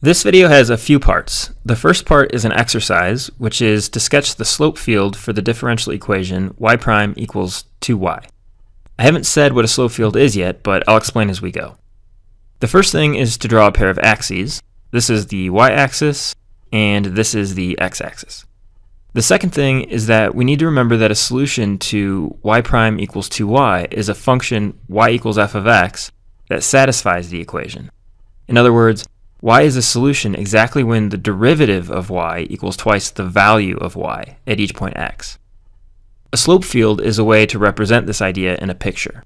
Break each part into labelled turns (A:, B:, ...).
A: This video has a few parts. The first part is an exercise, which is to sketch the slope field for the differential equation y prime equals 2y. I haven't said what a slope field is yet, but I'll explain as we go. The first thing is to draw a pair of axes. This is the y-axis, and this is the x-axis. The second thing is that we need to remember that a solution to y prime equals 2y is a function y equals f of x that satisfies the equation. In other words, y is a solution exactly when the derivative of y equals twice the value of y at each point x. A slope field is a way to represent this idea in a picture.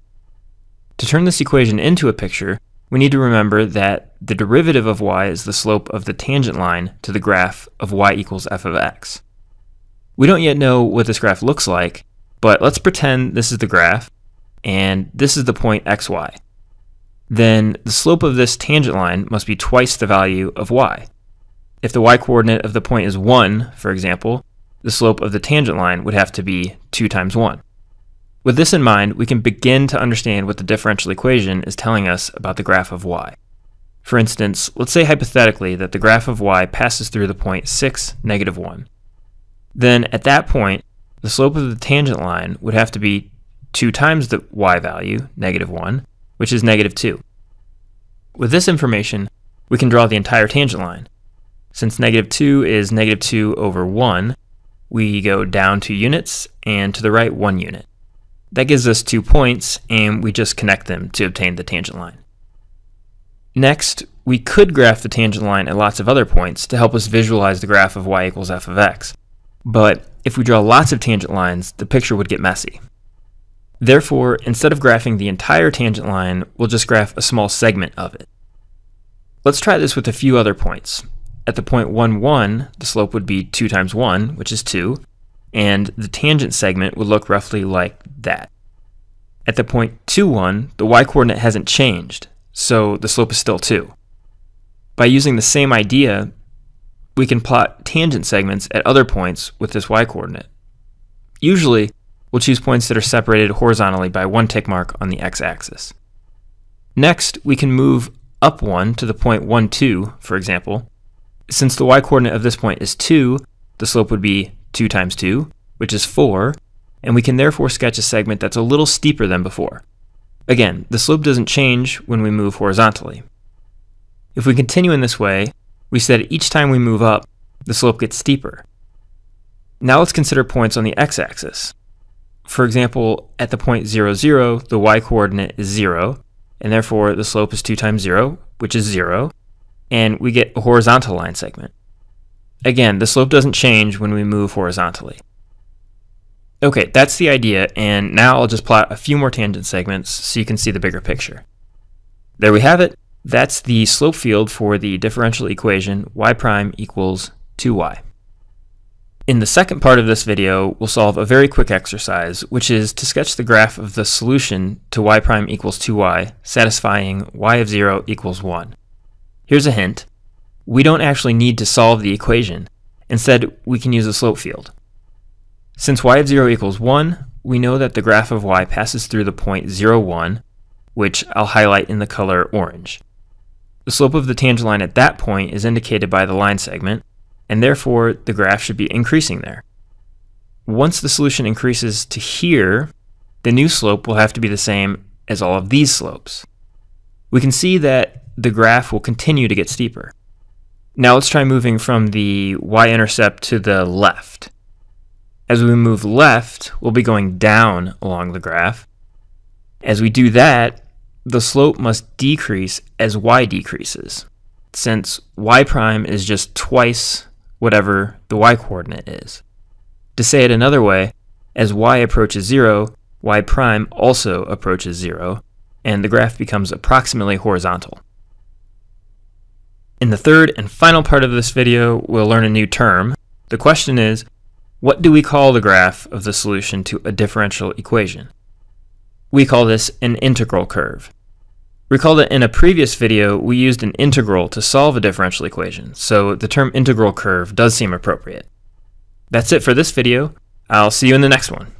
A: To turn this equation into a picture, we need to remember that the derivative of y is the slope of the tangent line to the graph of y equals f of x. We don't yet know what this graph looks like, but let's pretend this is the graph, and this is the point xy then the slope of this tangent line must be twice the value of y. If the y-coordinate of the point is 1, for example, the slope of the tangent line would have to be 2 times 1. With this in mind, we can begin to understand what the differential equation is telling us about the graph of y. For instance, let's say hypothetically that the graph of y passes through the point 6, negative 1. Then at that point, the slope of the tangent line would have to be 2 times the y value, negative 1, which is negative 2. With this information, we can draw the entire tangent line. Since negative 2 is negative 2 over 1, we go down 2 units and to the right 1 unit. That gives us two points, and we just connect them to obtain the tangent line. Next, we could graph the tangent line at lots of other points to help us visualize the graph of y equals f of x. But if we draw lots of tangent lines, the picture would get messy. Therefore, instead of graphing the entire tangent line, we'll just graph a small segment of it. Let's try this with a few other points. At the point 1, 1, the slope would be 2 times 1, which is 2, and the tangent segment would look roughly like that. At the point 2, 1, the y-coordinate hasn't changed, so the slope is still 2. By using the same idea, we can plot tangent segments at other points with this y-coordinate. Usually, We'll choose points that are separated horizontally by one tick mark on the x-axis. Next, we can move up 1 to the point 1, 2, for example. Since the y-coordinate of this point is 2, the slope would be 2 times 2, which is 4, and we can therefore sketch a segment that's a little steeper than before. Again, the slope doesn't change when we move horizontally. If we continue in this way, we see that each time we move up, the slope gets steeper. Now let's consider points on the x-axis. For example, at the point 0, 0, the y-coordinate is 0, and therefore the slope is 2 times 0, which is 0, and we get a horizontal line segment. Again, the slope doesn't change when we move horizontally. Okay, that's the idea, and now I'll just plot a few more tangent segments so you can see the bigger picture. There we have it. That's the slope field for the differential equation y prime equals 2y. In the second part of this video, we'll solve a very quick exercise, which is to sketch the graph of the solution to y prime equals 2y, satisfying y of 0 equals 1. Here's a hint. We don't actually need to solve the equation. Instead, we can use a slope field. Since y of 0 equals 1, we know that the graph of y passes through the point 0, 1, which I'll highlight in the color orange. The slope of the tangent line at that point is indicated by the line segment, and therefore the graph should be increasing there. Once the solution increases to here, the new slope will have to be the same as all of these slopes. We can see that the graph will continue to get steeper. Now let's try moving from the y-intercept to the left. As we move left, we'll be going down along the graph. As we do that, the slope must decrease as y decreases, since y prime is just twice whatever the y-coordinate is. To say it another way, as y approaches 0, y prime also approaches 0, and the graph becomes approximately horizontal. In the third and final part of this video, we'll learn a new term. The question is, what do we call the graph of the solution to a differential equation? We call this an integral curve. Recall that in a previous video, we used an integral to solve a differential equation, so the term integral curve does seem appropriate. That's it for this video. I'll see you in the next one.